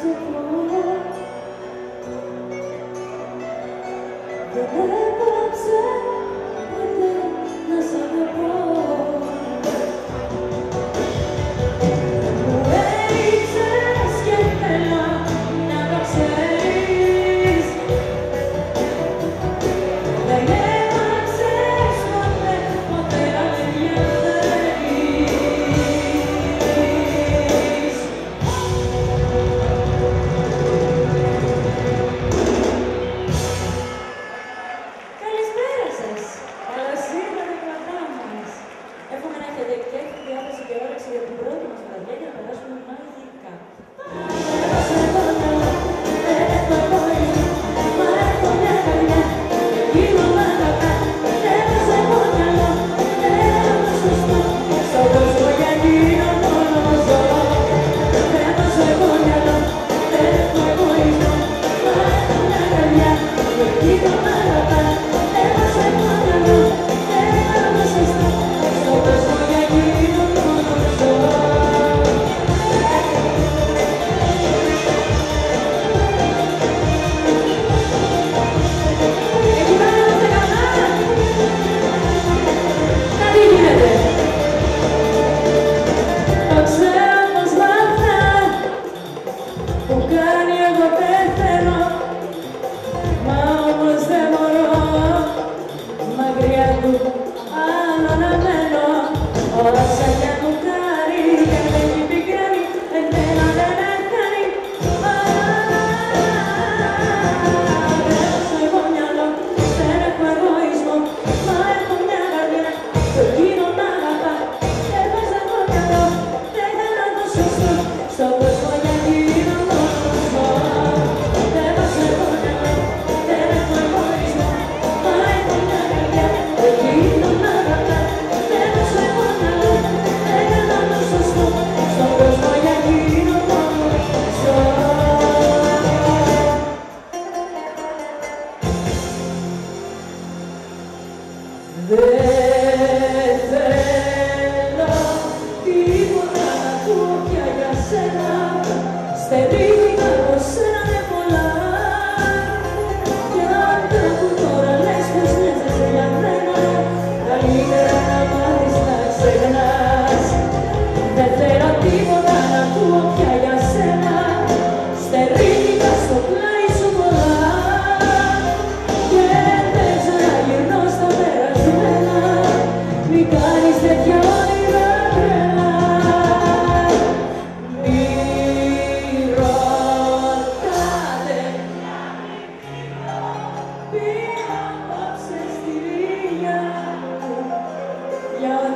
Καλησπέρα σας. Yes. This Yeah.